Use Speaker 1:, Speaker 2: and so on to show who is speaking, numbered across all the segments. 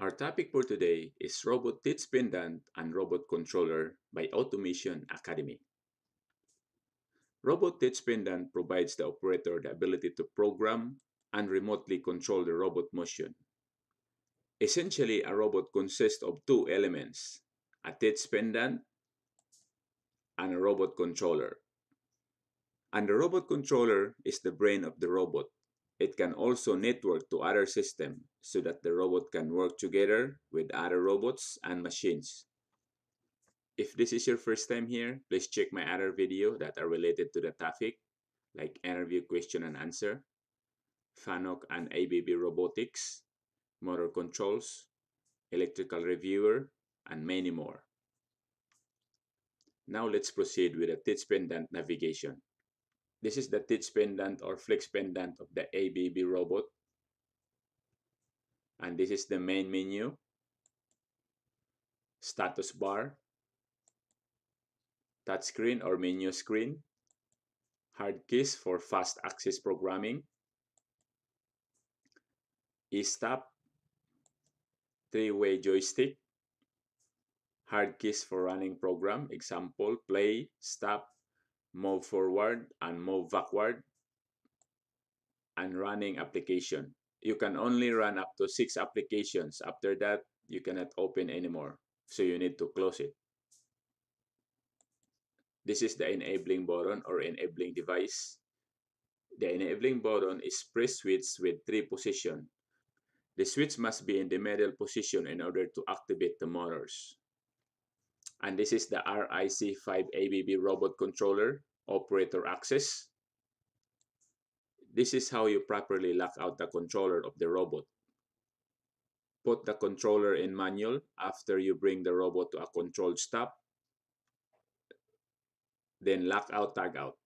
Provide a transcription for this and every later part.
Speaker 1: Our topic for today is Robot Teach Pendant and Robot Controller by Automation Academy. Robot Teach Pendant provides the operator the ability to program and remotely control the robot motion. Essentially, a robot consists of two elements, a teach pendant and a robot controller. And the robot controller is the brain of the robot. It can also network to other systems so that the robot can work together with other robots and machines. If this is your first time here, please check my other video that are related to the topic, like interview question and answer, FANUC and ABB robotics, motor controls, electrical reviewer, and many more. Now let's proceed with the teach pendant navigation. This is the teach pendant or flex pendant of the ABB robot. And this is the main menu, status bar, touchscreen or menu screen, hard keys for fast access programming, e-stop, three-way joystick, hard keys for running program, example, play, stop, move forward, and move backward, and running application. You can only run up to six applications. After that, you cannot open anymore. So you need to close it. This is the enabling button or enabling device. The enabling button is press switch with three position. The switch must be in the middle position in order to activate the motors. And this is the IRC5 ABB robot controller, operator access. This is how you properly lock out the controller of the robot. Put the controller in manual after you bring the robot to a controlled stop. Then lock out tag out.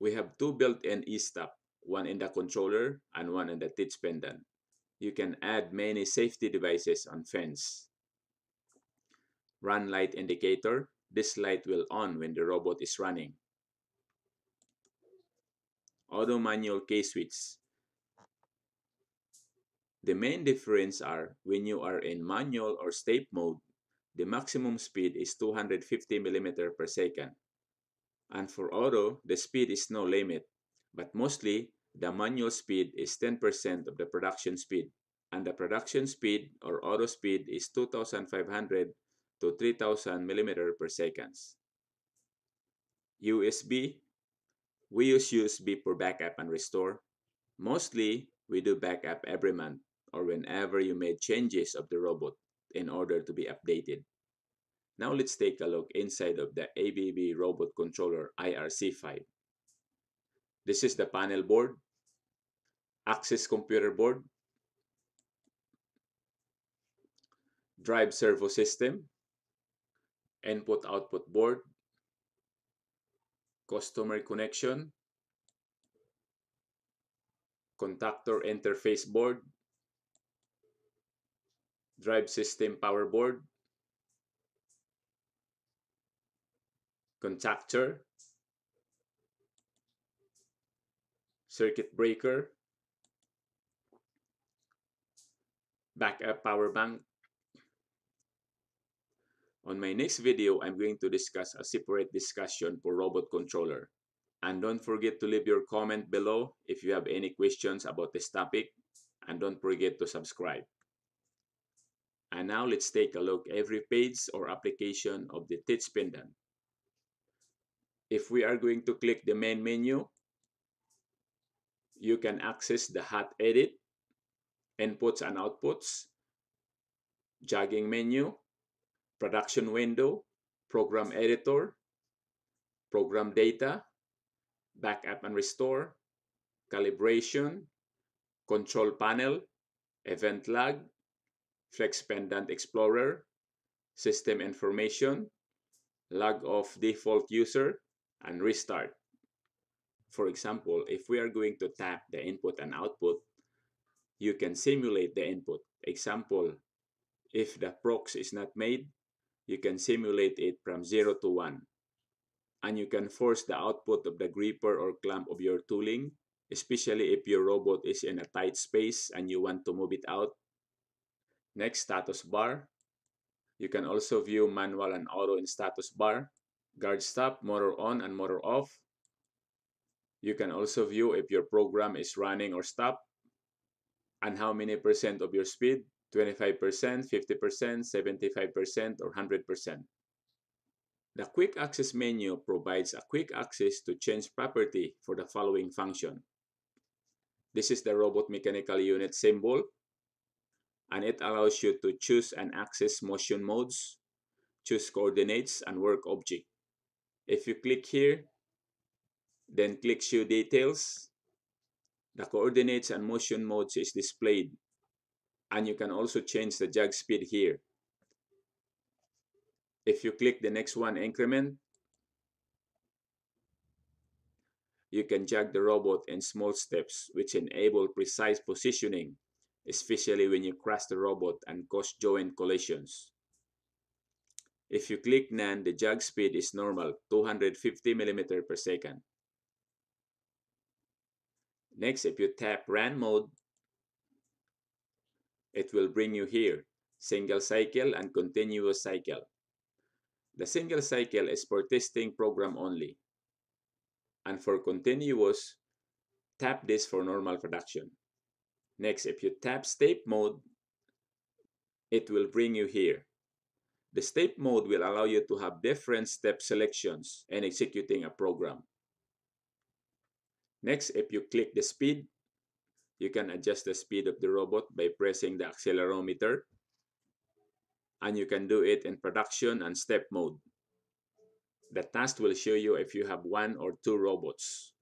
Speaker 1: We have two built-in e-stop, one in the controller and one in the teach pendant. You can add many safety devices on fence. Run light indicator. This light will on when the robot is running. Auto manual key switch. The main difference are when you are in manual or step mode, the maximum speed is 250 mm per second. And for auto, the speed is no limit, but mostly the manual speed is 10% of the production speed, and the production speed or auto speed is 2500 to 3000 mm per seconds. USB, we use USB for backup and restore. Mostly, we do backup every month or whenever you made changes of the robot in order to be updated. Now let's take a look inside of the ABB Robot Controller IRC5. This is the panel board, access computer board, drive servo system, input-output board, customer connection, contactor interface board, drive system power board, contactor, circuit breaker, backup power bank. On my next video, I'm going to discuss a separate discussion for robot controller. And don't forget to leave your comment below if you have any questions about this topic. And don't forget to subscribe. And now let's take a look every page or application of the Teach Pendant. If we are going to click the main menu, you can access the hot edit, inputs and outputs, jogging menu, production window, program editor, program data, backup and restore, calibration, control panel, event log, flex pendant explorer, system information, log of default user, and restart. For example, if we are going to tap the input and output, you can simulate the input. Example, if the prox is not made, you can simulate it from 0 to 1. And you can force the output of the gripper or clamp of your tooling, especially if your robot is in a tight space and you want to move it out. Next, status bar. You can also view manual and auto in status bar. Guard stop, motor on and motor off. You can also view if your program is running or stopped and how many percent of your speed, 25%, 50%, 75%, or 100%. The Quick Access menu provides a quick access to change property for the following function. This is the robot mechanical unit symbol and it allows you to choose and access motion modes, choose coordinates, and work object. If you click here, then click Show Details, the coordinates and motion modes is displayed and you can also change the jog speed here. If you click the next one increment, you can jog the robot in small steps which enable precise positioning, especially when you crash the robot and cause joint collisions. If you click none, the jog speed is normal, 250 mm per second. Next, if you tap run mode, it will bring you here, single cycle and continuous cycle. The single cycle is for testing program only. And for continuous, tap this for normal production. Next, if you tap step mode, it will bring you here. The step mode will allow you to have different step selections in executing a program. Next, if you click the speed, you can adjust the speed of the robot by pressing the accelerometer and you can do it in production and step mode. The task will show you if you have one or two robots.